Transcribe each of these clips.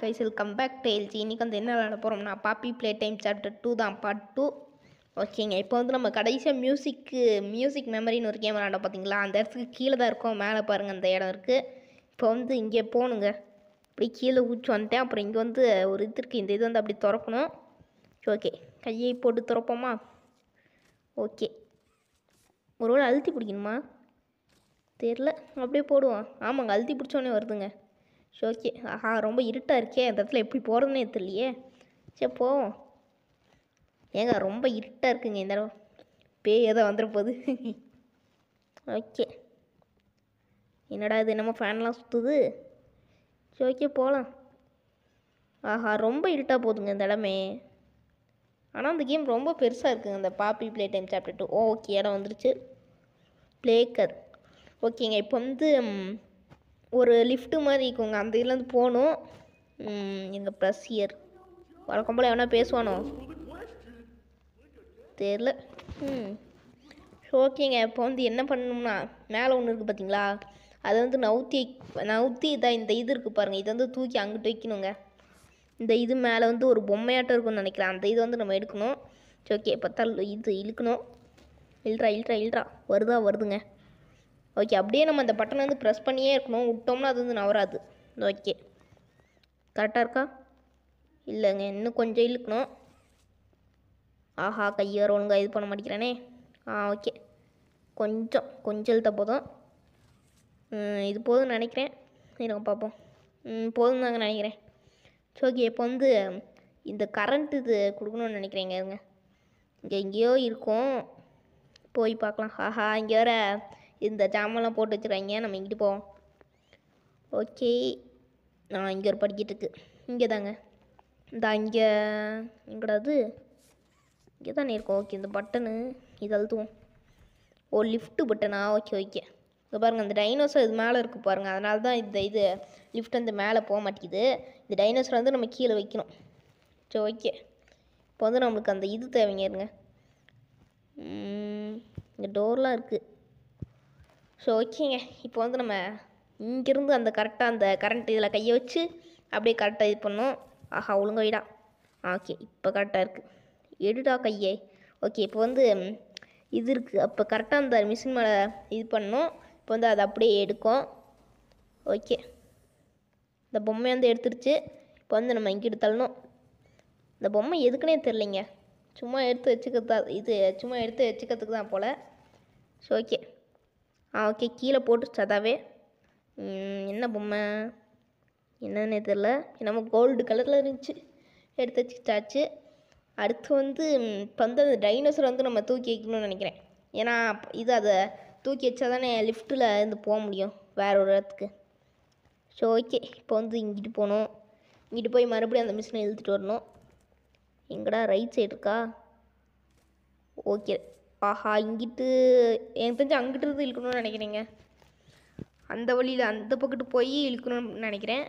Guys welcome back to LG இன்றைக்கி வந்து என்ன விளாட போகிறோம்னா பாப்பி ப்ளே டைம் சாப்டர் டூ தான் பார்ட் டூ ஓகேங்க இப்போ வந்து நம்ம கடைசியாக மியூசிக்கு மியூசிக் மெமரின்னு ஒரு கேம் விளாண்டோம் பார்த்தீங்களா அந்த இடத்துக்கு கீழே தான் இருக்கும் மேலே பாருங்கள் அந்த இடம் இருக்குது இப்போ வந்து இங்கே போகணுங்க அப்படி கீழே ஊச்சி வந்துட்டேன். அப்புறம் இங்கே வந்து ஒரு இது இருக்குது இந்த இது வந்து அப்படி திறக்கணும். ஓகே கையை போட்டு திறப்போமா? ஓகே ஒரு வேளை அழுத்தி பிடிக்கணுமா? தெரில அப்படியே போடுவோம் ஆமாங்க அழுத்தி பிடிச்சோன்னே வருதுங்க. சரி ஓகே ஆஹா ரொம்ப இருட்டாக இருக்கே. அந்த இடத்துல எப்படி போகிறதுனே தெரியலையே. சரி போவோம். ஏங்க ரொம்ப இருட்டாக இருக்குங்க இந்த இடம் பேய் ஏதோ வந்துட போகுது. ஓகே. என்னடா இது? என்னமோ ஃபேன்லாம் சுற்றுது சரி ஓகே போகலாம் ஆஹா ரொம்ப இருட்டாக போகுதுங்க இந்த இடமே. ஆனால் அந்த கேம் ரொம்ப பெருசாக இருக்குங்க. இந்த Poppy Playtime chapter two okay. இடம் வந்துருச்சு. ப்ளேக்கர். ஓகேங்க இப்போ வந்து ஒரு லிஃப்ட்டு மாதிரி இருக்குங்க அந்த இதுலேருந்து போகணும் எங்கள் ப்ளஸ் இயர் வழக்கம் போல் எவனா பேசுவானோ? தெரில. ம். ஓகேங்க இப்போ வந்து என்ன பண்ணணும்னா மேலே ஒன்று இருக்குது பார்த்தீங்களா அதை வந்து நவுத்தி நவுத்தி இதான் இந்த இது இருக்குது பாருங்கள் இதை வந்து தூக்கி அங்கிட்டு வைக்கணுங்க. இந்த இது மேலே வந்து ஒரு பொம்மையாட்டம் இருக்கும்னு நினைக்கிறேன். அந்த இது வந்து நம்ம எடுக்கணும். சரி ஓகே பார்த்தா இது இழுக்கணும். இல்றா இல்றா இல்றா வருதா வருதுங்க. ஓகே அப்படியே நம்ம அந்த பட்டனை வந்து ப்ரெஸ் பண்ணியே இருக்கணும். விட்டோம்னா அது வந்து நவராது ஓகே கரெக்டாக இருக்கா? இல்லைங்க இன்னும் கொஞ்சம் இழுக்கணும். ஆஹா கையார் ஒழுங்காக இது பண்ண மாட்டேங்கிறானே. ஆ ஓகே கொஞ்சம் கொஞ்சம் இழுத்தா போதும். இது போதும்னு நினைக்கிறேன். இருங்க பார்ப்போம். ம் போதும் தாங்க நினைக்கிறேன். சரி ஓகே இப்போ வந்து இந்த கரண்ட் இது கொடுக்கணும்னு நினைக்கிறேங்க இருங்க. இங்கே எங்கேயோ இருக்கும். போய் பார்க்கலாம். ஆஹா இங்கே வேறு இந்த ஜாமான்லாம் போட்டு வச்சுக்கிறாங்க நம்ம இங்கிட்டு போவோம். ஓகே. நான் இங்கே ஒரு படிக்கிட்டு இருக்கு. இங்கே தாங்க. இந்த இங்கே எங்கடாது இங்கே தானே இருக்கும். ஓகே இந்த பட்டனு இது அழுத்துவோம். ஓ லிஃப்ட்டு பட்டனா ஓகே ஓகே இங்கே பாருங்கள் இந்த டைனோசர் இது மேலே இருக்குது பாருங்கள் அதனால தான் இந்த இது லிஃப்ட் வந்து மேலே போக மாட்டேங்குது. இந்த டைனோசர் வந்து நம்ம கீழே வைக்கணும். சரி ஓகே இப்போ வந்து நம்மளுக்கு அந்த இது தேவைங்க இருங்க. இங்கே டோர்லாம் இருக்குது ஸோ ஓகேங்க இப்போ வந்து நம்ம இங்கேருந்து அந்த கரெக்டாக அந்த கரண்ட் இதில் கையை வச்சு அப்படியே கரெக்டாக இது பண்ணோம். ஆஹா ஒழுங்க வைடா ஓகே இப்போ கரெக்டாக இருக்குது எடுடா கையே. ஓகே இப்போ வந்து இது இருக்குது அப்போ கரெக்டாக அந்த மிஷின் மேலே இது பண்ணோம். இப்போ வந்து அதை அப்படியே எடுக்கும். ஓகே இந்த பொம்மை வந்து எடுத்துருச்சு. இப்போ வந்து நம்ம இங்கிட்டு தள்ளணும். இந்த பொம்மை எதுக்குன்னே தெரிலிங்க சும்மா எடுத்து வச்சுக்கிறது தான் இது சும்மா எடுத்து வச்சுக்கிறதுக்கு தான் போல். So okay ah okay. கீழே போட்டுருச்சு அதாவே. என்ன பொம்மை? என்னன்னே தெரில என்னமோ கோல்டு கலரில் இருந்துச்சு. எடுத்து வச்சுக்கிட்டாச்சு. அடுத்து வந்து இப்போ வந்து அந்த டைனோசர் வந்து நம்ம தூக்கி வைக்கணும்னு நினைக்கிறேன். ஏன்னா இது அதை தூக்கி வச்சா தானே லிஃப்ட்டில் இருந்து போக முடியும். வேறு ஒரு இடத்துக்கு. ஸோ ஓகே இப்போ வந்து இங்கிட்டு போகணும். இங்கிட்டு போய் மறுபடியும் அந்த மிஷினை இழுத்துட்டு வரணும். எங்கடா ரைட் சைடு இருக்கா? ஓகே ஆஹா இங்கிட்டு எனக்கு தெரிஞ்சு அங்கிட்டு இருந்து இழுக்கணும்னு நினைக்கிறேங்க. அந்த வழியில் அந்த பக்கத்து போய் இழுக்கணும்னு நினைக்கிறேன்.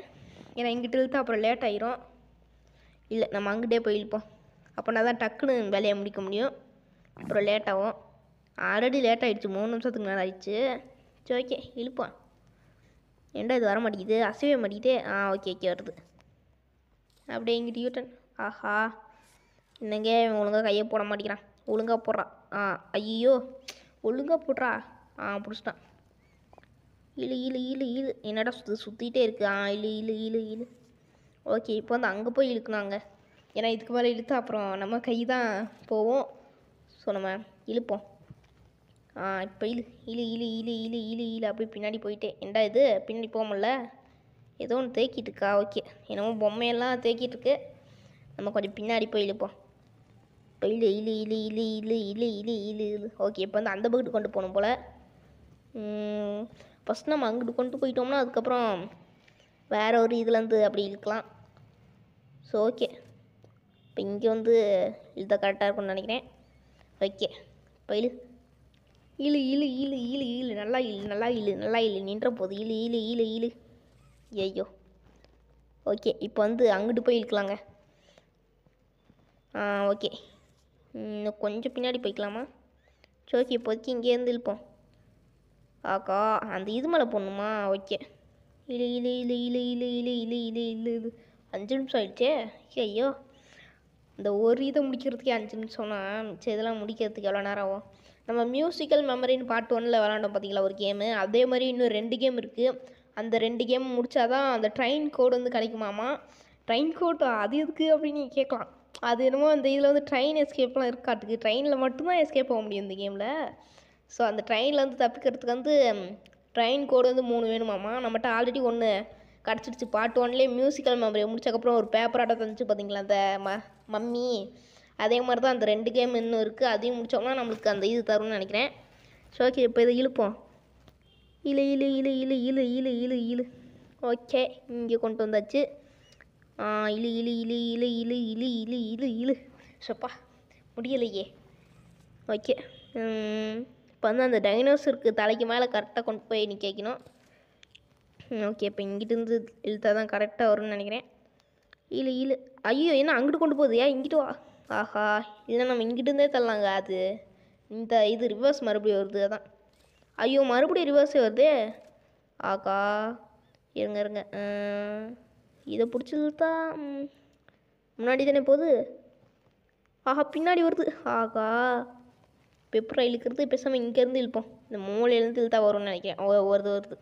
ஏன்னா இங்கிட்டு இழுத்தா அப்புறம் லேட் ஆயிரும். இல்லை நம்ம அங்கிட்டே போய் இழுப்போம். அப்போனா தான் டக்குன்னு வேலையை முடிக்க முடியும். அப்புறம் லேட் ஆகும். ஆல்ரெடி லேட் ஆகிடுச்சு மூணு நிமிஷத்துக்கு மேலே ஆயிடுச்சு. சரி ஓகே இழுப்போம். ஏண்டா இது வர மாட்டேங்குது? அசைவே மாட்டேங்குது. ஆ ஓகே ஓகே வருது. அப்படியே இங்கிட்டு யூட்டன் ஆஹா. என்னங்க ஒழுங்காக கையை போட மாட்டேங்கிறான். ஒழுங்கா போடுறான். ஆ ஐயோ ஒழுங்கா போடுறா ஆ பிடிச்சிட்டான் இழு இழு இழு இழு என்னடா சுத்து சுற்றிட்டே இருக்குது ஆ இழு இழு இழு இழு ஓகே இப்போ வந்து அங்கே போய் இழுக்கணுங்க ஏன்னா இதுக்கு மேலே இழுத்தா அப்புறம் நம்ம கை தான் போவோம் ஸோ நம்ம இழுப்போம் ஆ இப்போ இழு இழு இழு இழு இழு இழு இழு அப்படி பின்னாடி போயிட்டே ஏன்டா இது பின்னாடி போக முடில ஏதோ ஒன்று தேக்கிட்டு இருக்கா ஓகே என்னமோ பொம்மையெல்லாம் தேக்கிட்டு இருக்கு நம்ம கொஞ்சம் பின்னாடி போய் இழுப்போம் இப்போ இல்லை இல்லை இல்லை இல்லை இல்லை இல்லை இல்லை இல்லை இழு ஓகே இப்போ வந்து அந்த பக்கத்து கொண்டு போகணும் போல் ஃபஸ்ட் நம்ம அங்கிட்டு கொண்டு போயிட்டோம்னா அதுக்கப்புறம் வேற ஒரு இதுலேருந்து அப்படி இழுக்கலாம் ஸோ ஓகே இப்போ இங்கே வந்து இழுத்தா கரெக்டாக இருக்கும்னு நினைக்கிறேன் ஓகே இப்போ இழு இழு இழு இழு இழு இழு நல்லா இழு நல்லா இழு நல்லா இழு நின்ற போது இழு இழு இழு இழு ஐயோ ஓகே இப்போ வந்து அங்கிட்டு போய் இழுக்கலாங்க ஆ ஓகே இன்னும் கொஞ்சம் பின்னாடி போய்க்கலாமா? சரி ஓகே இப்போதைக்கு இங்கேருந்து இருப்போம் ஆக்கா அந்த இது மேலே போடணுமா? ஓகே. இல்லை இல்லை இல்லை இல்லை இல்லை இல்லை இல்லை இல்லை இல்லை இது அஞ்சு நிமிஷம் ஆயிடுச்சே? ஐயோ இந்த ஒரு இதை முடிக்கிறதுக்கே அஞ்சு நிமிஷம்னா மிச்சம் இதெல்லாம் முடிக்கிறதுக்கு எவ்வளோ நேரம் ஆகும்? நம்ம மியூசிக்கல் மெமரின்னு பார்ட் ஒன்னில் விளாண்டோம் பார்த்தீங்களா ஒரு கேமு அதே மாதிரி இன்னும் ரெண்டு கேம் இருக்குது அந்த ரெண்டு கேம் முடித்தாதான் அந்த ட்ரெயின் கோடு வந்து கிடைக்குமாமா? ட்ரெயின் கோட் அது எதுக்கு அப்படின்னு நீங்கள் கேட்கலாம். அது என்னமோ அந்த இதில் வந்து ட்ரெயின் எஸ்கேப்லாம் இருக்காட்டுக்கு. ட்ரெயினில் மட்டும்தான் எஸ்கேப் ஆக முடியும் இந்த கேமில் ஸோ அந்த ட்ரெயினில் வந்து தப்பிக்கிறதுக்கு வந்து ட்ரெயின் கோடு வந்து மூணு வேணுமாம்மா. நம்மகிட்ட ஆல்ரெடி ஒன்று கிடச்சிடுச்சு. பார்ட் ஒன்லேயே மியூசிக்கல் மெமரி முடிச்சக்கப்புறம் ஒரு பேப்பர் ஆட்டம் தந்துச்சு பார்த்தீங்களா அந்த ம மம்மி? அதே மாதிரி தான் அந்த ரெண்டு கேம் இன்னும் இருக்குது அதையும் முடித்தோம்னா நம்மளுக்கு அந்த இது தரும்னு நினைக்கிறேன். ஸோ ஓகே இப்போ இதை இழுப்போம். இழு இழு இழு இழு இழு இழு இழு. இழு ஓகே இங்கே கொண்டு வந்தாச்சு. இழு இழு இழு இழு இழு இழு இழு இழு இழு. சப்பா முடியலையே. ஓகே. இப்போ வந்து அந்த டைனோசருக்கு தலைக்கு மேலே கரெக்டாக கொண்டு போய் நீ கேட்கணும் ஓகே. இப்போ இங்கிட்டிருந்து இழுத்தா தான் கரெக்டாக வரும்னு நினைக்கிறேன். இழு இழு. ஐயோ என்ன அங்கிட்டு கொண்டு போகுது? ஏன் இங்கிட்டு வா? ஆஹா. இல்லை நம்ம இங்கிட்டிருந்தே தரலாங்க அது. இந்த இது ரிவர்ஸ் மறுபடியும் வருது அதான். ஐயோ மறுபடியும் ரிவர்ஸே வருதே. ஆகா. இருங்க இருங்க. இதை பிடிச்சிருந்தா முன்னாடி தானே போகுது? ஆஹா பின்னாடி வருது. ஆகா பெப்பரை இழுக்கிறது பேசாமல் இங்கேருந்து இழுப்போம். இந்த மூலையிலேருந்து இழுத்தா வரும்னு நினைக்கிறேன். வருது வருது.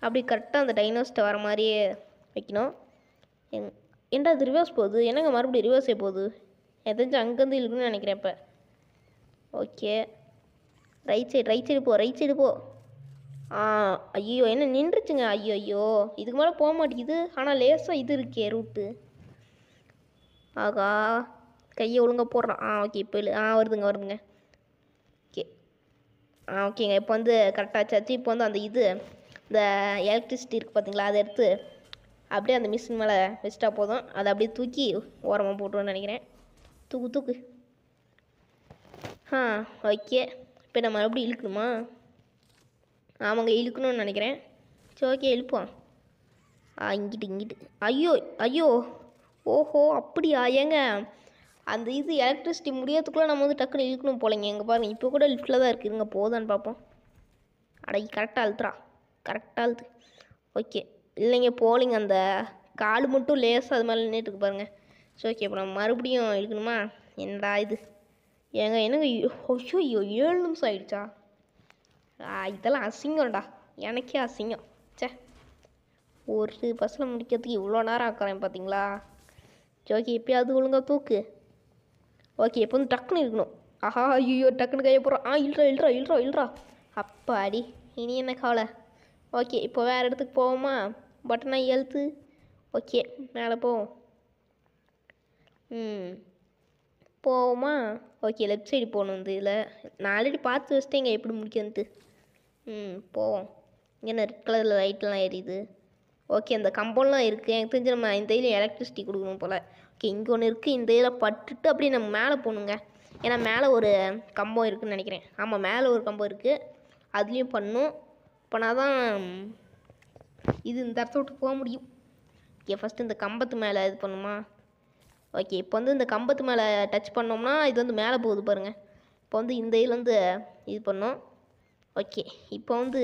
அப்படி கரெக்டாக அந்த டைனோஸ்ட்டை வர மாதிரியே வைக்கணும். எங் ஏன்டா அது ரிவர்ஸ் போகுது? என்னங்க மறுபடியும் ரிவர்ஸே போகுது? எனக்கு தெரிஞ்சு அங்கேருந்து இழுக்கணும்னு நினைக்கிறேன் இப்போ. Okay right side right side போ ரைட் சைடு போ. ஐயோ என்ன நின்றுச்சுங்க? ஐயோ ஐயோ இதுக்கு மேலே போக மாட்டேங்குது. ஆனால் லேசாக இது இருக்கே ரூட்டு ஆகா கையை ஒழுங்காக போடுறான் ஆ ஓகே இப்போ இல்லை ஆ வருதுங்க வருதுங்க. ஓகே ஆ ஓகேங்க இப்போ வந்து கரெக்டாக ஆச்சாச்சு இப்போ வந்து அந்த இது இந்த எலக்ட்ரிசிட்டி இருக்குது பார்த்தீங்களா அதை எடுத்து அப்படியே அந்த மிஷின் மேலே வச்சுட்டா போதும். அதை அப்படியே தூக்கி ஓரமாக போட்டுருவோன்னு நினைக்கிறேன். தூக்கு தூக்கு. ஆ ஓகே இப்போ நம்ம மறுபடியும் இழுக்கணுமா? ஆமாங்க இழுக்கணும்னு நினைக்கிறேன். சரி ஓகே இழுப்போம். ஆ இங்கிட்டு இங்கிட்டு. ஐயோ ஐயோ. ஓஹோ அப்படியா? ஏங்க அந்த இது எலக்ட்ரிசிட்டி முடியறதுக்குள்ளே நம்ம வந்து டக்குன்னு இழுக்கணும் போலங்க. எங்கே பாருங்க இப்போ கூட லிஃப்ட்டில் தான் இருக்குது போதான்னு பார்ப்போம் அட கரெக்டாக அழுத்துறா கரெக்டாக அழுத்து ஓகே இல்லைங்க போலிங்க அந்த காலு மட்டும் லேசாக அது மாதிரி நின்றுட்டுருக்கு பாருங்க. சரி ஓகே இப்போ நம்ம மறுபடியும் இழுக்கணுமா? என்னடா இது? ஏங்க என்னங்க ஐயோ ஐயோ ஏழு நிமிஷம் ஆயிடுச்சா? இதெல்லாம் அசிங்கம்டா. எனக்கே அசிங்கம். ச்சே. ஒரு பஸ்ஸில் முடிக்கிறதுக்கு இவ்வளோ நேரம் ஆக்குறேன் பார்த்தீங்களா சரி ஓகே எப்பயாவது ஒழுங்கா தூக்கு. ஓகே இப்போ வந்து டக்குன்னு இருக்கணும். ஆஹா ஐயோ டக்குன்னு கையை போகிறோம் ஆ இல்றா இல்றா இல்றா இல்றா. அப்பாடி இனி என்ன கவலை? ஓகே இப்போ வேறு இடத்துக்கு போவோமா? பட்டனா எழுத்து ஓகே மேலே போவோம். ம். போவோமா? ஓகே லெஃப்ட் சைடு போகணும் இந்த இதில். நான் ஆல்ரெடி பார்த்து வச்சிட்டேங்க எப்படி முடிக்கணுன்ட்டு ம் போவோம். இங்கே ரெட் கலரில் லைட்லாம் எரியுது. ஓகே அந்த கம்பௌண்ட்லாம் இருக்குது எனக்கு தெரிஞ்சு நம்ம இந்த இதில் எலக்ட்ரிசிட்டி கொடுக்கணும் போல். ஓகே இங்கே ஒன்று இருக்குது இந்த இதில் பட்டுட்டு அப்படியே நம்ம மேலே போகணுங்க. ஏன்னா மேலே ஒரு கம்பம் இருக்குதுன்னு நினைக்கிறேன். ஆமாம் மேலே ஒரு கம்பம் இருக்குது அதுலேயும் பண்ணும் பண்ணால் தான் இது இந்த இடத்த விட்டு போக முடியும். ஓகே ஃபஸ்ட்டு இந்த கம்பத்து மேலே இது பண்ணுமா? ஓகே இப்போ வந்து இந்த கம்பத்து மேலே டச் பண்ணோம்னா இது வந்து மேலே போகுது பாருங்கள் இப்போ வந்து இந்த இதுலேருந்து இது பண்ணோம். ஓகே இப்போ வந்து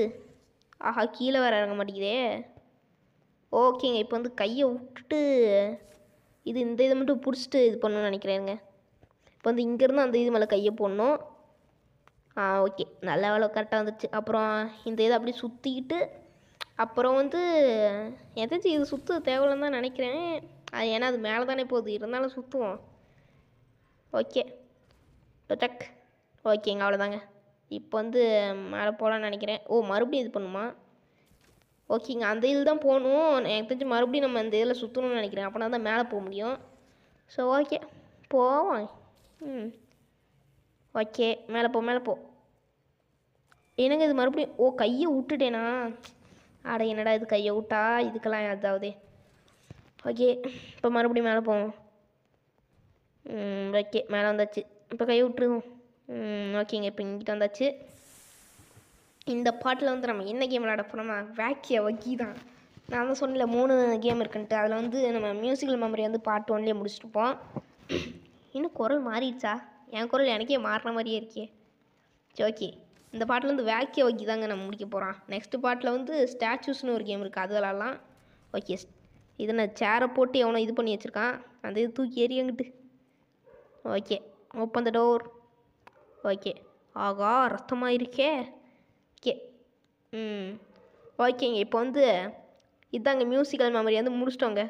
ஆஹா கீழே வர இறங்க மாட்டேங்குதே. ஓகேங்க இப்போ வந்து கையை விட்டுட்டு இது இந்த இதை மட்டும் பிடிச்சிட்டு இது பண்ணணும்னு நினைக்கிறேங்க இப்போ வந்து இங்கேருந்து அந்த இது மேலே கையை போடணும். ஆ ஓகே நல்ல வேலை கரெக்டாக வந்துடுச்சு அப்புறம் இந்த இதை அப்படியே சுற்றிக்கிட்டு அப்புறம் வந்து எதாச்சும் இது சுற்ற தேவையில்லைன்னு தான் நினைக்கிறேன். அது ஏன்னா அது மேலே தானே போகுது. இருந்தாலும் சுற்றுவோம் ஓகே. டக். ஓகேங்க அவ்வளோதாங்க. இப்போ வந்து மேலே போகலான்னு நினைக்கிறேன். ஓ மறுபடியும் இது பண்ணுமா? ஓகேங்க அந்த இதில் தான் போகணும். எனக்கு தெரிஞ்சு மறுபடியும் நம்ம இந்த இதில் சுற்றணும்னு நினைக்கிறேன். அப்போனா தான் மேலே போக முடியும். So okay. போவோம். ம். ஓகே மேலே போ மேலே போ. என்னங்க இது மறுபடியும்? ஓ கையை விட்டுட்டேனா? ஆட என்னடா இது கையை விட்டா? இதுக்கெல்லாம் அதாவது ஓகே இப்போ மறுபடியும் மேலே போவோம். ஓகே மேலே வந்தாச்சு. இப்போ கை விட்டுருவோம். ஓகேங்க இப்போ இங்கிட்ட வந்தாச்சு. இந்த பாட்டில் வந்து நம்ம என்ன கேம் விளாட போகிறோம்னா வேக்கிய வக்கி தான் நான் தான் சொன்னல மூணு கேம் இருக்குன்ட்டு. அதில் வந்து நம்ம மியூசிக்கல் மெமரி வந்து பார்ட் ஒன்லேயே முடிச்சுட்டுப்போம் இன்னும் குரல் மாறிடுச்சா? என் குரல் எனக்கே மாறின மாதிரியே இருக்கே. சரி ஓகே இந்த பாட்டில் வந்து வேக்கிய வக்கி தாங்க நம்ம முடிக்க போகிறோம் நெக்ஸ்ட் பாட்டில் வந்து ஸ்டாச்சூஸ்னு ஒரு கேம் இருக்குது அது விளாட்லாம் ஓகே இது நான் சேரை போட்டு எவனோ இது பண்ணி வச்சுருக்கான்? அந்த இது தூக்கி எறியங்கிட்டு okay open the door okay ஆகா ரத்தமாக இருக்கே ஓகே ம் ஓகேங்க இப்போ வந்து இதாங்க மியூசிக்கல் மெமரி வந்து முடிச்சிட்டோங்க.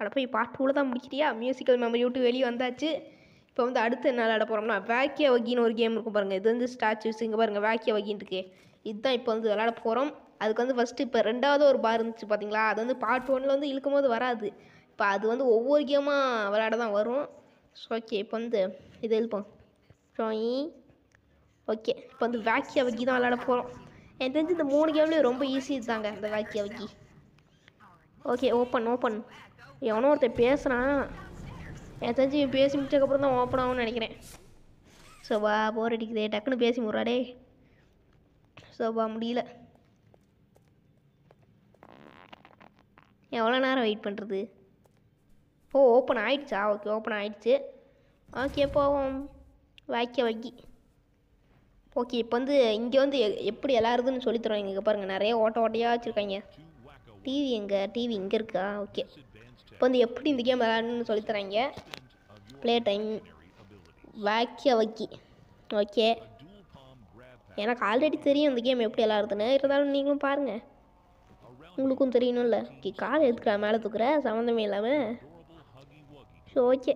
அட போய் பாட்டு தான் முடிக்கிறியா? மியூசிக்கல் மெமரி விட்டு வெளியே வந்தாச்சு. இப்போ வந்து அடுத்து என்ன விளாட போகிறோம்னா வேக்கிய வகின்னு ஒரு கேம் இருக்கும் பாருங்கள் இது வந்து ஸ்டாச்சுஸ் இங்கே பாருங்கள் வேக்கிய வகின்னு இருக்கு இதுதான் இப்போ வந்து விளாட போகிறோம் அதுக்கு வந்து ஃபஸ்ட்டு இப்போ ரெண்டாவது ஒரு பார் இருந்துச்சு பார்த்தீங்களா அது வந்து பார்ட் ஒனில் வந்து இழுக்கும் போது வராது. இப்போ அது வந்து ஒவ்வொரு கேமாக விளையாட தான் வரும். ஸோ ஓகே இப்போ வந்து இது எழுப்போம் ட்ராயி ஓகே இப்போ வந்து வேக்கிய வகி தான் விளையாட போகிறோம் எனக்கு தெரிஞ்சு இந்த மூணு கேம்லேயும் ரொம்ப ஈஸி தாங்க இந்த வேக்கிய வக்கி. ஓகே ஓப்பன் ஓப்பன் எவனோ ஒருத்தன் பேசுகிறான் எனக்கு தெரிஞ்சு இவன் பேசி முடிச்சதுக்கப்புறம் தான் ஓப்பன் ஆகும்னு நினைக்கிறேன். சோபா போர் அடிக்குதே டக்குன்னு பேசி முறாடே சோபா முடியல. எவ்வளோ நேரம் வெயிட் பண்ணுறது? ஓ ஓப்பன் ஆகிடுச்சா ஓகே ஓப்பன் ஆகிடுச்சு ஓகே போவோம். வாய்க்க வக்கி ஓகே இப்போ வந்து இங்கே வந்து எ- எப்படி எல்லாருதுன்னு சொல்லித்தரோம் இங்கே பாருங்கள் நிறைய ஓட்ட ஓட்டையாக வச்சுருக்காங்க. டிவி எங்கே? டிவி இங்கே இருக்கா? ஓகே இப்போ வந்து எப்படி இந்த கேம் விளாடணும்னு சொல்லித்தராங்க ப்ளே டைம் வாக்கிய வக்கி ஓகே எனக்கு ஆல்ரெடி தெரியும் இந்த கேம் எப்படி விளாடுதுன்னு இருந்தாலும் நீங்களும் பாருங்கள் உங்களுக்கும் தெரியணும்ல. ஓகே கால் எதுக்குறா மேலே தூக்குற சம்மந்தமே இல்லாமல் ஸோ ஓகே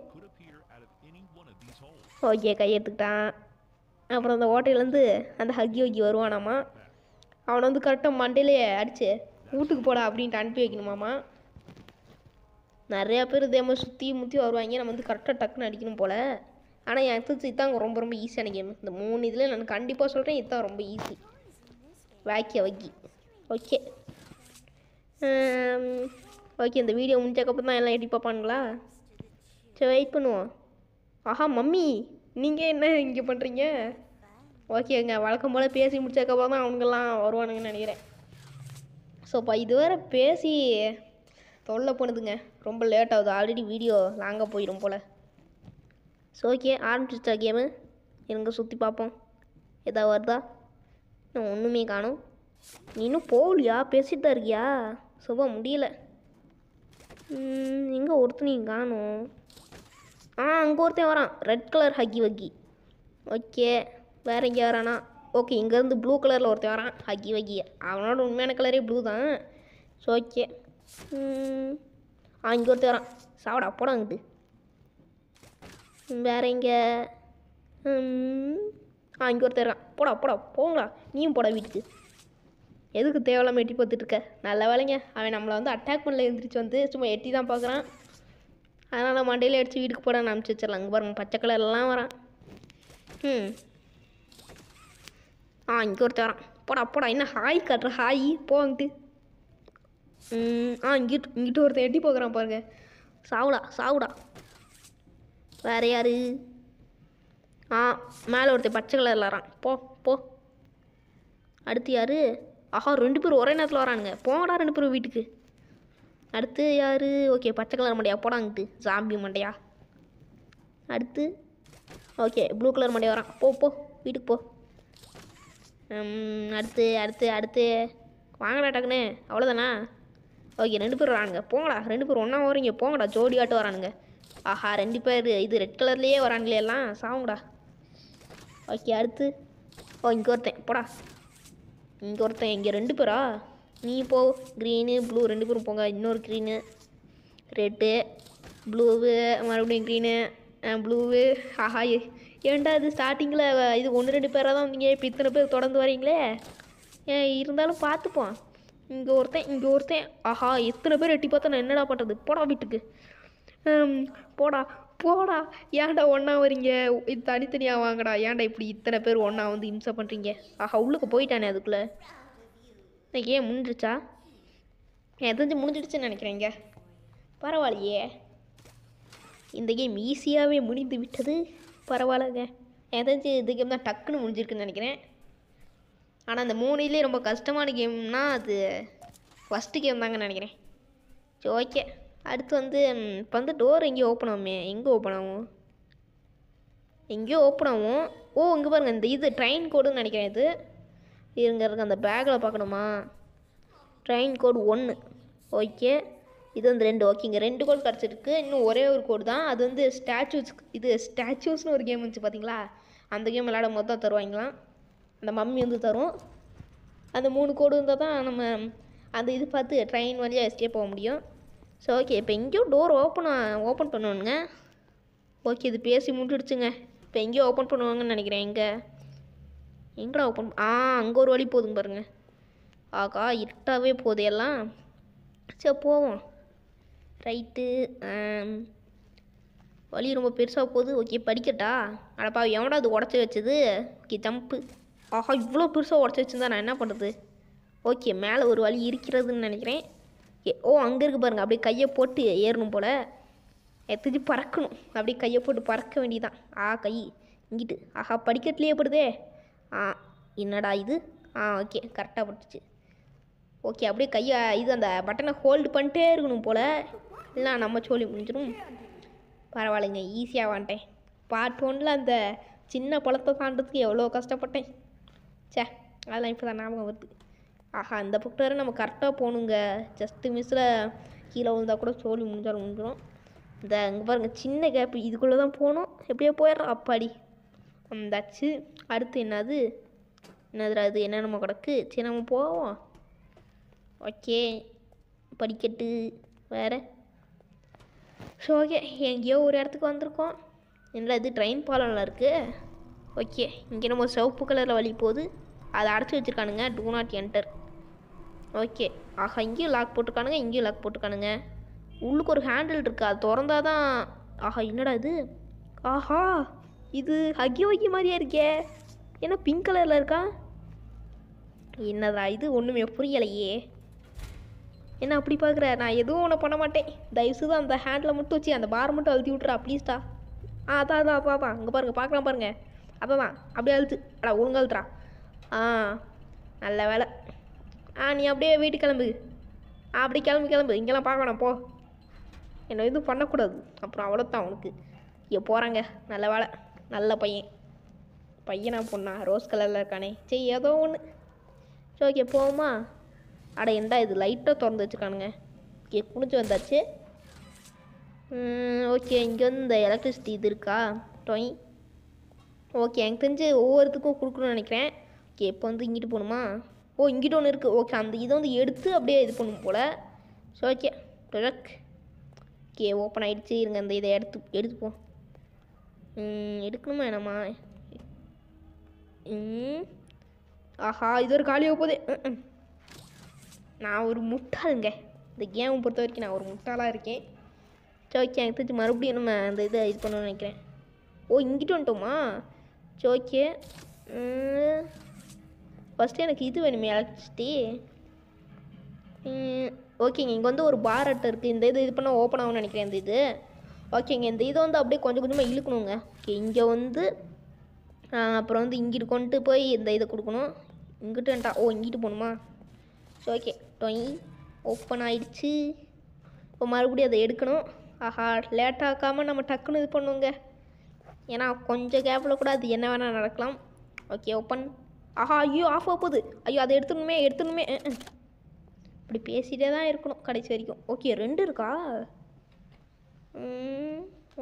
ஓகே கையெடுத்துக்கிட்டான் அப்புறம் அந்த ஓட்டையிலேருந்து அந்த ஹக்கி வக்கி வருவானாமா. அவனை வந்து கரெக்டாக மண்டையிலேயே அடிச்சு வீட்டுக்கு போடா அப்படின்ட்டு அனுப்பி வைக்கணுமாமா. நிறையா பேர் இதே மாதிரி சுற்றி முற்றி வருவாங்க. நம்ம வந்து கரெக்டாக டக்குன்னு அடிக்கணும் போல். ஆனால் எனக்கு தெரிஞ்சு இதுதான் ரொம்ப ரொம்ப ஈஸியான கேம் இந்த மூணு இதில் நான் கண்டிப்பாக சொல்கிறேன் இதுதான் ரொம்ப ஈஸி வாக்கிய வக்கி. ஓகே ஓகே இந்த வீடியோ முடிஞ்சக்கப்புறம் தான் எல்லாம் எடிட் பார்ப்பானுங்களா சரி வெயிட் பண்ணுவோம். ஆஹா மம்மி நீங்கள் என்ன இங்கே பண்ணுறீங்க ஓகேங்க வழக்கம் போல் பேசி முடிச்சதுக்கப்புறம் தான் அவனுங்கெல்லாம் வருவானுங்கன்னு நினைக்கிறேன். ஸோ இப்போ இதுவரை பேசி தொல்லை பண்ணுதுங்க. ரொம்ப லேட் ஆகுது. ஆல்ரெடி வீடியோ லாங்காக போயிடும் போல். ஸோ ஓகே ஆரம்பிச்சிச்சா கேமு எங்கே சுற்றி பார்ப்போம் எதா வருதா? இன்னும் ஒன்றுமே காணும். நீ இன்னும் போகலையா? பேசிட்டு தான் இருக்கியா? சுபா முடியல. எங்கே ஒருத்தனையும் காணும். ஆ அங்கே ஒருத்தன் வரான். ரெட் கலர் ஹக்கி வக்கி ஓகே வேறு எங்கே வரானா? ஓகே இங்கேருந்து ப்ளூ கலரில் ஒருத்தன் வரான் ஹக்கி வக்கி அவனோட உண்மையான கலரே ப்ளூ தான். ஸோ ஓகே ஆ இங்கே ஒருத்தன் வரான். சாப்பிட போடா அங்கிட்டு. வேற எங்கே? ஆ இங்கே ஒருத்தன் இருக்கான் போடா போடா போங்கடா. நீயும் போடா வீட்டுக்கு. எதுக்கு தேவையில்லாம எட்டி பார்த்துட்டு இருக்க நல்ல வேலைங்க. அவன் நம்மளை வந்து அட்டாக் பண்ணல எழுந்திரிச்சு வந்து சும்மா எட்டி தான் பார்க்குறான். அதனால் மண்டையில் அடித்து வீட்டுக்கு போட அனுப்பிச்சி வச்சிடலாம். அங்கே பாருங்க பச்சை கலர்லாம் வரான். ம் ஆ இங்கே ஒருத்தர் வரான். போடா போடா. என்ன ஹாய் காட்டுற ஹாய். போங்கிட்டு ஆ இங்கிட்டு இங்கிட்டு ஒருத்தன் எட்டி பார்க்குறான் பாருங்க. சாவுடா சாவுடா. வேறு யார்? ஆ மேலே ஒருத்தன் பச்சை கலரில் வரான். போ போ. அடுத்து யார்? ஆஹா ரெண்டு பேரும் ஒரே நேரத்தில் வரானுங்க. போடா ரெண்டு பேரும் வீட்டுக்கு. அடுத்து யார்? ஓகே பச்சை கலர் மண்டையா? போடாங்கிட்டு ஜாம்பி மண்டையா? அடுத்து ஓகே ப்ளூ கலர் மண்டையா வரான். போ போ வீட்டுக்கு போ. அடுத்து அடுத்து அடுத்து. வாங்கடா டக்குன்னு. அவ்வளோதானா ஓகே ரெண்டு பேர் வரானுங்க. போங்கடா ரெண்டு பேர் ஒன்றா வரீங்க போங்கடா ஜோடி ஆட்டு வரானுங்க. ஆஹா ரெண்டு பேர். இது ரெட் கலர்லேயே வரானுங்களே எல்லாம். சாவுங்கடா. ஓகே அடுத்து. ஓ இங்கே ஒருத்தன். போடா. இங்கே ஒருத்தன் இங்கே ரெண்டு பேரா? நீ போ. க்ரீனு ப்ளூ ரெண்டு பேரும் போங்க. இன்னொரு க்ரீனு ரெட்டு ப்ளூவு மறுபடியும் க்ரீனு ப்ளூவு ஆஹா ஏ- ஏன்டா இது ஸ்டார்டிங்கில் இது ஒன்று ரெண்டு பேராக தான் வந்தீங்க? இப்போ இத்தனை பேர் தொடர்ந்து வரீங்களே? ஏன் இருந்தாலும் பார்த்துப்போம். இங்கே ஒருத்தன் இங்கே ஒருத்தன். ஆஹா எத்தனை பேர் எட்டி பார்த்தா நான் என்னடா பண்ணுறது போடா வீட்டுக்கு. போடா. போடா. ஏன்டா ஒன்றா வரீங்க இது தனித்தனியாக வாங்கடா. ஏன்டா இப்படி இத்தனை பேர் ஒன்றா வந்து இம்சை பண்ணுறீங்க ஆஹா உள்ளுக்கு போயிட்டானே அதுக்குள்ளே. ஏன் முடிஞ்சிருச்சா? எனக்கு தெரிஞ்சு முடிஞ்சிடுச்சுன்னு நினைக்கிறேங்க பரவாயில்லையே. இந்த கேம் ஈஸியாகவே முடிந்து விட்டது. பரவாயில்லங்க. எனக்கு தெரிஞ்சு இந்த கேம் தான் டக்குன்னு முடிஞ்சிருக்குன்னு நினைக்கிறேன். ஆனால் அந்த மூணுலேயே ரொம்ப கஷ்டமான கேம்னால் அது ஃபஸ்ட்டு கேம் தாங்கன்னு நினைக்கிறேன். சரி ஓகே அடுத்து வந்து இப்போ வந்து டோர் எங்கேயோ ஓப்பன் ஆகுமே. எங்கே ஓப்பன் ஆகும்? எங்கேயோ ஓப்பன் ஆகும். ஓ இங்கே பாருங்கள் இந்த இது ட்ரெயின் கோடுன்னு நினைக்கிறேன் இது. இருங்க இருக்க அந்த பேக்கில் பார்க்கணுமா? ட்ரெயின் கோடு ஒன்று ஓகே இது வந்து ரெண்டு. ஓகேங்க ரெண்டு கோடு கிடச்சிருக்கு. இன்னும் ஒரே ஒரு கோடு தான். அது வந்து ஸ்டாச்சூஸ் இது ஸ்டாச்சூஸ்னு ஒரு கேம் இருந்துச்சு பார்த்தீங்களா அந்த கேம் விளையாடும் போது தான் தருவாங்களாம். அந்த மம்மி வந்து தரும். அந்த மூணு கோடு இருந்தால் தான் நம்ம அந்த இது பார்த்து ட்ரெயின் வழியாக எஸ்கேப் போக முடியும். ஸோ ஓகே இப்போ எங்கேயோ டோர் ஓப்பன் ஓப்பன் பண்ணணுங்க ஓகே இது பேசி முடிச்சிடுச்சுங்க. இப்போ எங்கேயோ ஓப்பன் பண்ணுவாங்கன்னு நினைக்கிறேன். எங்கே? எங்கடா ஓப்பன் ஆ அங்கே ஒரு வழி போதுங்க பாருங்கள் ஆகா இருட்டாகவே போகுது எல்லாம். சரி போவோம். ரைட்டு வழி ரொம்ப பெருசாக போகுது. ஓகே படிக்கட்டா? அடப்பா எவன்டா அது உடச்சி வச்சது? ஓகே ஜம்ப்பு ஆஹா இவ்வளோ பெருசாக உடச்சி வச்சிருந்தா நான் என்ன பண்ணுறது ஓகே மேலே ஒரு வழி இருக்கிறதுன்னு நினைக்கிறேன். ஓ அங்கே இருக்கு பாருங்கள் அப்படியே கையை போட்டு ஏறணும் போல். எத்திச்சு பறக்கணும். அப்படியே கையை போட்டு பறக்க வேண்டியதான் ஆ கை. இங்கிட்டு. ஆஹா படிக்கட்டுலேயே போடுதே. ஆ என்னடா இது? ஆ ஓகே. கரெக்டாக போட்டுச்சு. ஓகே அப்படியே கையை இது அந்த பட்டனை ஹோல்டு பண்ணிட்டே இருக்கணும் போல். இல்லை நம்ம சொல்லி முடிஞ்சிடும் பரவாயில்லைங்க. ஈஸியாக வாண்டேன் பார்ட் ஒன்றில் அந்த சின்ன பழத்தை தாண்டதுக்கு எவ்வளோ கஷ்டப்பட்டேன். ச்சே அதெல்லாம் இப்போ தான் ஞாபகம் வருது. ஆஹா அந்த பக்கம் வேறு நம்ம கரெக்டாக போகணுங்க. ஜஸ்ட்டு மிஸ்ஸில் கீழே விழுந்தா கூட சோழி முடிஞ்சாலும் முடிஞ்சிடும் இந்த அங்கே பாருங்கள் சின்ன கேப் இதுக்குள்ளே தான் போகணும். எப்படியோ போயிடுறோம். அப்பாடி. வந்தாச்சு. அடுத்து என்னது? என்னதுடா அது என்னென்னமோ கிடக்கு. சரி நம்ம போவோம். ஓகே. படிக்கட்டு வேறு. So okay. எங்கேயோ ஒரு இடத்துக்கு வந்திருக்கோம். என்னடா இது? ட்ரெயின் பாலம்லாம் இருக்குது ஓகே. இங்கே நம்ம சிவப்பு கலரில் வழி போகுது. அதை அடைச்சி வச்சுருக்கானுங்க. Do not enter okay. ஆஹா இங்கேயும் லாக் போட்டுக்கானுங்க இங்கேயும் லாக் போட்டுக்கானுங்க உள்ளுக்கு ஒரு ஹேண்டில் இருக்குது அது திறந்தா தான் ஆஹா என்னடா இது? ஆஹா இது ஹக்கி வக்கி மாதிரியே இருக்கே. ஏன்னா பிங்க் கலரில் இருக்கா? என்னதா இது ஒன்றுமே புரியலையே. என்ன அப்படி பார்க்குற நான் எதுவும் ஒன்று பண்ண மாட்டேன். தயவுசெய்து அந்த ஹேண்டில் மட்டும் வச்சு அந்த பார் மட்டும் அழுத்தி விட்றா ப்ளீஸ்டா ஆ அதான் அதான் அப்பா அதான் அங்கே பாருங்க பார்க்கலாம் பாருங்கள் அப்பா அப்படியே அழுத்து. அடா ஒழுங்கா அழுத்துறா. ஆ நல்ல வேலை. ஆ நீ அப்படியே வீட்டுக்கு கிளம்பு. அப்படி கிளம்பு கிளம்பு. இங்கெல்லாம் பார்க்க வேணாம் போ. என்ன இது பண்ணக்கூடாது. அப்புறம் அவ்வளோதான் அவனுக்கு ஐயோ போகிறாங்க நல்ல வேலை நல்ல பையன். பையனா பொண்ணா? ரோஸ் கலரில் இருக்கானே. சரி ஏதோ ஒன்று சரி ஓகே போவோமா? அட எந்த இது லைட்டாக திறந்து வச்சுருக்கானுங்க. ஓகே குடிச்சு வந்தாச்சு. ஓகே இங்கே வந்து இந்த எலக்ட்ரிசிட்டி இது இருக்கா? டொய். ஓகே எனக்கு தெரிஞ்சு ஒவ்வொருத்துக்கும் கொடுக்கணும்னு நினைக்கிறேன். ஓகே இப்போ வந்து இங்கிட்டு போகணுமா? ஓ இங்கிட்ட ஒன்று இருக்குது ஓகே அந்த இதை வந்து எடுத்து அப்படியே இது பண்ணும் போல். ஸோ ஓகே டொலக் ஓகே ஓப்பன் ஆகிடுச்சு இருங்க அந்த இதை எடுத்து எடுத்துப்போம். எடுக்கணுமா என்னம்மா? ஆஹா இது ஒரு காலியாக போதே நான் ஒரு முட்டாளுங்க. இந்த கேமை பொறுத்த வரைக்கும் நான் ஒரு முட்டாளாக இருக்கேன். சரி ஓகே எனக்கு தெரிஞ்சு மறுபடியும் நம்ம அந்த இதை இது பண்ணணும்னு நினைக்கிறேன். ஓ இங்கிட்டு வந்துட்டோமா? சரி ஓகே ஃபஸ்ட்டு எனக்கு இது வேணுமே எலக்ட்ரிசிட்டி ஓகேங்க. இங்கே வந்து ஒரு பார் அட்டை இருக்குது இந்த இது இது பண்ணால் ஓப்பன் ஆகும்னு நினைக்கிறேன் இந்த இது. ஓகேங்க. இந்த இதை வந்து அப்படியே கொஞ்சம் கொஞ்சமாக இழுக்கணுங்க. ஓகே இங்கே வந்து அப்புறம் வந்து இங்கிட்டு கொண்டு போய் இந்த இதை கொடுக்கணும். இங்கிட்டு ஓ இங்கிட்டு போகணுமா? சரி ஓகே. டொய் ஓப்பன் ஆயிடுச்சு. இப்போ மறுபடியும் அதை எடுக்கணும். ஆஹா லேட் ஆக்காமல் நம்ம டக்குன்னு இது பண்ணுவோங்க. ஏன்னா கொஞ்சம் கேப்பில் கூட அது என்ன வேணால் நடக்கலாம். ஓகே ஓப்பன் ஆஹா ஐயோ ஆஃப் ஆக போகுது. ஐயோ அதை எடுத்துணுமே எடுத்துணுமே இப்படி பேசிகிட்டே தான் இருக்கணும் கடைசி வரைக்கும். ஓகே ரெண்டு இருக்கா?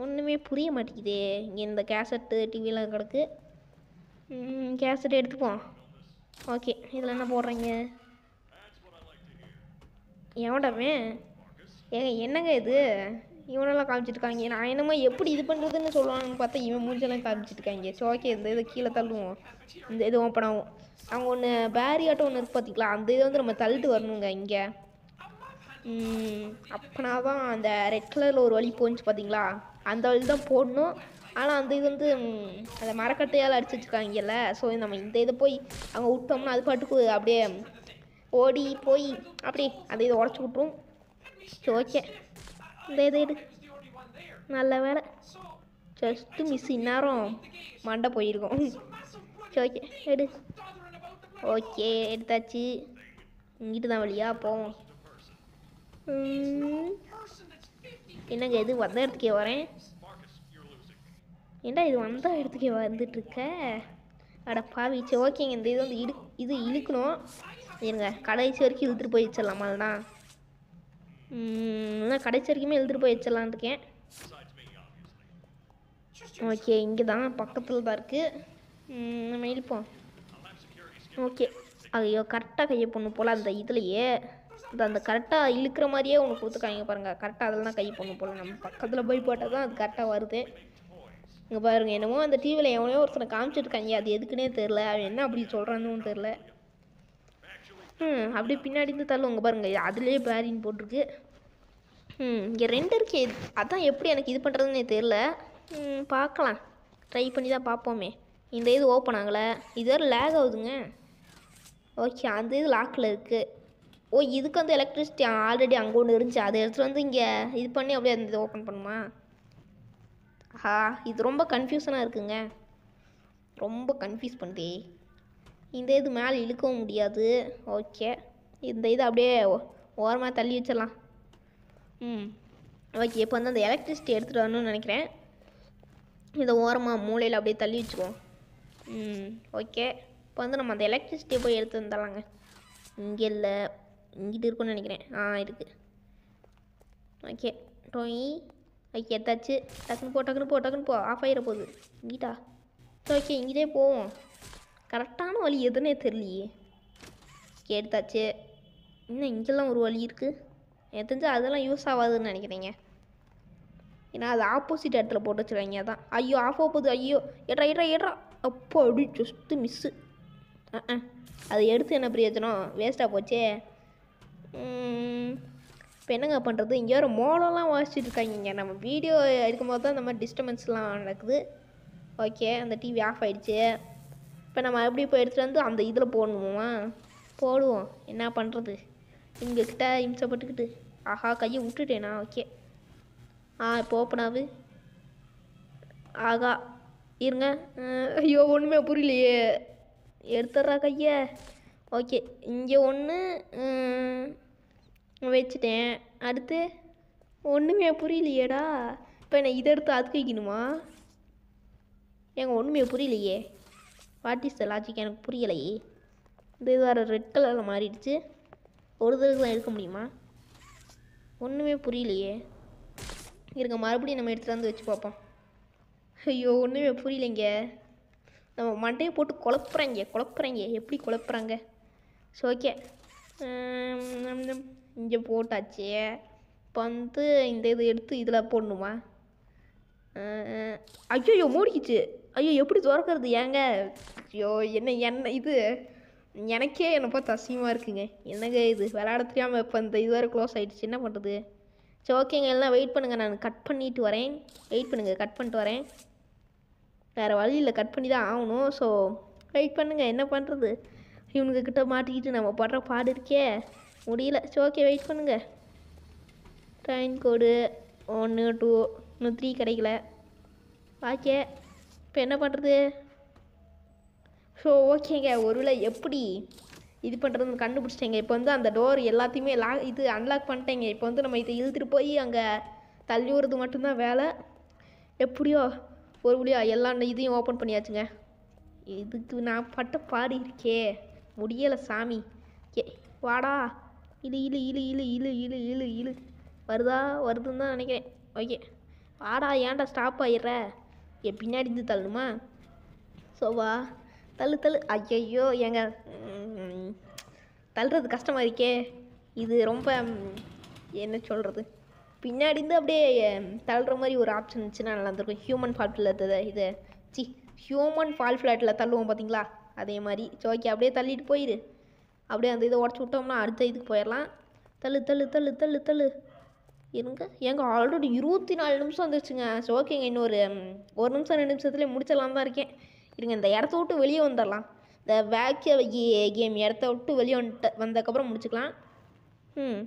ஒன்றுமே புரிய மாட்டேங்குதே. இங்கே இந்த கேசட்டு டிவிலாம் கிடக்கு. கேசட் எடுத்துப்போம். ஓகே இதில் என்ன போடுறீங்க? எவன்டாமே ஏங்க என்னங்க இது? இவனெல்லாம் காமிச்சிருக்காங்க. நான் என்னமோ எப்படி இது பண்ணுறதுன்னு சொல்லுவாங்கன்னு பார்த்தா இவன் மூஞ்செல்லாம் காமிச்சிருக்காங்க. ஸோ ஓகே இந்த இதை கீழே தள்ளுவோம். இந்த இது ஓப்பன் ஆகும். அவங்க ஒன்று பேரியாட்டம் ஒன்று இருக்கு பார்த்தீங்களா அந்த இதை வந்து நம்ம தள்ளிட்டு வரணுங்க இங்கே. அப்பனா தான் அந்த ரெட் கலரில் ஒரு வழி போச்சு பார்த்தீங்களா அந்த வழி தான் போடணும். ஆனால் அந்த இது வந்து அந்த மரக்கட்டையால் அடிச்சு வச்சுருக்காங்கல்ல. ஸோ நம்ம இந்த இதை போய் அங்கே விட்டோம்னா அது பாட்டுக்கு அப்படியே ஓடி போய் அப்படியே அந்த இதை உடச்சி விட்ரும் ஸோ ஓகே இதை எடு நல்ல வேலை ஜஸ்ட்டு மிஸ் இந்நேரம் மண்டை போயிருக்கோம் சரி ஓகே எடு ஓகே எடுத்தாச்சு இங்கிட்டு தான் வழியா போவோம் என்னங்க இது வந்த இடத்துக்கே வரேன் ஏண்டா இது வந்த இடத்துக்கே வந்துட்டுருக்க அட பாவி சரி ஓகேங்க இந்த இது வந்து இடு இது இழுக்கணும் இருங்க கடைசி வரைக்கும் இழுத்துட்டு போய் வச்சிடலாமா நான் கடைசி வரைக்குமே எழுதிட்டு போய் வச்சிடலான்னு இருக்கேன். ஓகே இங்கே தான் பக்கத்தில் தான் இருக்குது நம்ம இழுப்போம் ஓகே. ஐயோ கரெக்டாக கையை பொண்ணு போல் அந்த இதுலையே. இந்த அந்த கரெக்டாக இழுக்கிற மாதிரியே ஒன்று கொடுத்துருக்காங்க பாருங்கள் கரெக்டாக அதில் தான் கை பொண்ணு போல். நம்ம பக்கத்தில் போய் போட்டால் தான் அது கரெக்டாக வருது. இங்கே பாருங்கள் என்னமோ அந்த டிவியில் எவனையோ ஒருத்தனை காமிச்சிருக்காங்க அது எதுக்குன்னே தெரில அவன் என்ன அப்படி சொல்கிறான்னு தெரில ம் அப்படியே பின்னாடி இருந்து தள்ளுவாங்க பாருங்கள் பாருங்க. அதுலேயே பேரிங் போட்டிருக்கு. ம் இங்கே ரெண்டு இருக்கே. அதான் எப்படி எனக்கு இது பண்ணுறதுன்னே தெரில ம் பார்க்கலாம். ட்ரை பண்ணி தான் பார்ப்போமே. இந்த இது ஓப்பன் ஆகலை. இது வேறு லேக் ஆகுதுங்க. ஓகே அந்த இது லாக்கில் இருக்குது ஓ இதுக்கு வந்து எலக்ட்ரிசிட்டி ஆல்ரெடி அங்கே ஒன்று இருந்துச்சு. அதை எடுத்துகிட்டு வந்து இங்கே இது பண்ணி அப்படியே அந்த இது ஓப்பன் பண்ணுமா? ஆஹா இது ரொம்ப கன்ஃபியூஷனாக இருக்குங்க. ரொம்ப கன்ஃபியூஸ் பண்ணுதே இந்த இது மேலே இழுக்கவும் முடியாது. ஓகே இந்த இது அப்படியே ஓரமாக தள்ளி வச்சிடலாம். ம். ஓகே இப்போ வந்து அந்த எலக்ட்ரிசிட்டி எடுத்துகிட்டு வரணும்னு நினைக்கிறேன். இதை ஓரமாக மூலையில் அப்படியே தள்ளி வச்சுக்குவோம். ம் ஓகே இப்போ வந்து நம்ம அந்த எலக்ட்ரிசிட்டியை போய் எடுத்து வந்துடலாங்க இங்கே இல்லை. இங்கிட்டு இருக்குன்னு நினைக்கிறேன். ஆ இருக்குது ஓகே டோயி. ஓகே எத்தாச்சு டக்குன்னு போ டக்குன்னு போ டக்குன்னு போ. ஆஃப் ஆகிட போகுது. இங்கிட்டா? ஓகே இங்கிட்டே போவோம். கரெக்டான வழி எதுனே தெரியலையே. கேட்டாச்சு. இன்னும் இங்கெல்லாம் ஒரு வழி இருக்குது எனக்கு தெரிஞ்சு அதெல்லாம் யூஸ் ஆகாதுன்னு நினைக்கிறீங்க. ஏன்னா அது ஆப்போசிட் இடத்துல போட்டு வச்சுருவாங்க அதான். ஐயோ ஆஃப் போகுது. ஐயோ எட்ரா எட்ரா எட்ரா அப்போ அப்படி ஜஸ்ட்டு மிஸ்ஸு ஆ அதை எடுத்து என்ன பிரயோஜனம்? வேஸ்ட்டாக போச்சே. இப்போ என்னங்க பண்ணுறது இங்கே வேறு மோளம்லாம் வாசிச்சுட்டு இருக்காங்க இங்கே. நம்ம வீடியோ இருக்கும்போது தான் இந்த மாதிரி டிஸ்டர்பன்ஸ்லாம் நடக்குது. ஓகே அந்த டிவி ஆஃப் ஆகிடுச்சு இப்போ நம்ம எப்படி இப்போ எடுத்துகிட்டு வந்து அந்த இதில் போடணுமா? போடுவோம். என்ன பண்ணுறது? இங்கே கிட்ட இம்சப்பட்டுக்கிட்டு ஆஹா கையை விட்டுட்டேனா? ஓகே. ஆ இப்போ ஓப்பன் ஆகு. ஆகா. இருங்க. ஐயோ ஒன்றுமே புரியலையே. எடுத்துட்றா கையை. ஓகே. இங்கே ஒன்று வச்சுட்டேன். அடுத்து ஒன்றுமே புரியலையேடா. இப்போ நான் இதை எடுத்து அதுக்கு வைக்கணுமா? ஏங்க ஒன்றுமே புரியலையே. வாட் இஸ் த லாஜிக் எனக்கு புரியலையே. இந்த இது வேறு ரெட் கலரில் மாறிடுச்சு. ஒரு தடவை தான் எடுக்க முடியுமா? ஒன்றுமே புரியலையே. இருங்க மறுபடியும் நம்ம எடுத்துகிட்டு வந்து வச்சு பார்ப்போம். ஐயோ ஒன்றுமே புரியலைங்க. நம்ம மண்டையை போட்டு குழப்புறாங்க குழப்புறாங்க. எப்படி குழப்புறாங்க? ஸோ ஓகே இங்கே போட்டாச்சு. இப்போ வந்து இந்த இது எடுத்து இதில் போடணுமா? ஐயோ மூடிக்கிச்சு. ஐயோ எப்படி திறக்கிறது? ஏங்க? ஐயோ என்ன என்ன இது? எனக்கே என்னை பார்த்து அசிங்கமாக இருக்குங்க. என்னங்க இது? விளையாட தெரியாமல் இப்போ இந்த இது வரை க்ளோஸ் ஆகிடுச்சு என்ன பண்ணுறது சரி ஓகேங்க எல்லாம் வெயிட் பண்ணுங்கள் நான் கட் பண்ணிட்டு வரேன். வெயிட் பண்ணுங்கள் கட் பண்ணிட்டு வரேன். வேறு வழியில் கட் பண்ணி தான் ஆகணும். ஸோ வெயிட் பண்ணுங்கள் என்ன பண்ணுறது இவனுங்க கிட்ட மாட்டிக்கிட்டு நம்ம படுற பாடு இருக்கே. முடியல. சரி ஓகே வெயிட் பண்ணுங்கள் ட்ரெயின் கோடு ஒன்று டூ இன்னும் த்ரீ கிடைக்கல. ஓகே இப்போ என்ன பண்ணுறது? ஸோ ஓகேங்க. ஒருவேளை எப்படி இது பண்ணுறதுன்னு கண்டுபிடிச்சிட்டேங்க. இப்போ வந்து அந்த டோர் எல்லாத்தையுமே லா இது அன்லாக் பண்ணிட்டேங்க. இப்போ வந்து நம்ம இதை இழுத்துட்டு போய் அங்கே தள்ளி விடுறது மட்டும்தான் வேலை. எப்படியோ ஒரு வழியா எல்லா இதையும் ஓப்பன் பண்ணியாச்சுங்க. இதுக்கு நான் பட்ட பாடி இருக்கே. முடியலை சாமி. ஏ வாடா. இழு இழு இழு இழு இழு இழு இழு இழு. வருதா? வருதுன்னு தான் நினைக்கிறேன். ஓகே. வாடா ஏன்டா ஸ்டாப் ஆயிடுற? ஏ பின்னாடி இருந்து தள்ளணுமா? ஸோ வா. தள்ளு தள்ளு. ஐயையோ ஏங்க. தள்ளுறது கஷ்டமாக இருக்கே. இது ரொம்ப என்ன சொல்கிறது பின்னாடி இருந்து அப்படியே தள்ளுற மாதிரி ஒரு ஆப்ஷன் இருந்துச்சுன்னா நல்லா இருந்திருக்கும். ஹியூமன் ஃபால் ஃப்ளாட் இதை. சி ஹியூமன் ஃபால் ஃப்ளாட்டில் தள்ளுவோம் பார்த்தீங்களா அதே மாதிரி. சோக்கி அப்படியே தள்ளிட்டு போயிடு அப்படியே அந்த இதை உடச்சி விட்டோம்னா அடுத்த இதுக்கு போயிடலாம் தள்ளு தள்ளு தள்ளு தள்ளு தள்ளு. இருங்க ஏங்க ஆல்ரெடி இருபத்தி நாலு நிமிஷம் வந்துருச்சுங்க. சரி ஓகேங்க இன்னொரு ஒரு நிமிஷம் ரெண்டு நிமிஷத்துலேயே முடிச்சலாம் தான் இருக்கேன். இருங்க இந்த இடத்த விட்டு வெளியே வந்துடலாம். இந்த வேக்கிய கேம் இடத்த விட்டு வெளியே வந்துட்டு வந்ததுக்கப்புறம் முடிச்சுக்கலாம். ம்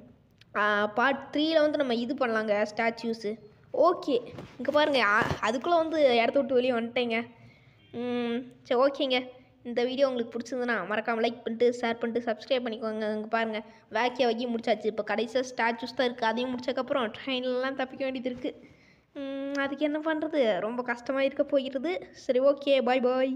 பார்ட் த்ரீயில் வந்து நம்ம இது பண்ணலாங்க ஸ்டாச்சுஸு ஓகே இங்கே பாருங்கள் அதுக்குள்ளே வந்து இடத்த விட்டு வெளியே வந்துட்டேங்க. ம், சரி ஓகேங்க இந்த வீடியோ உங்களுக்கு பிடிச்சிருந்துன்னா மறக்காமல் லைக் பண்ணிட்டு ஷேர் பண்ணிட்டு சப்ஸ்கிரைப் பண்ணிக்கோங்க. அங்கே பாருங்கள் வேக்கிய வைக்கி முடிச்சாச்சு. இப்போ கடைசியாக ஸ்டாச்சுஸ் தான் இருக்குது அதையும் முடிச்சதுக்கப்புறம் ட்ரெயின்லாம் தப்பிக்க வேண்டியது இருக்குது அதுக்கு என்ன பண்ணுறது ரொம்ப கஷ்டமாக இருக்க போகிறது. சரி ஓகே பாய் பாய்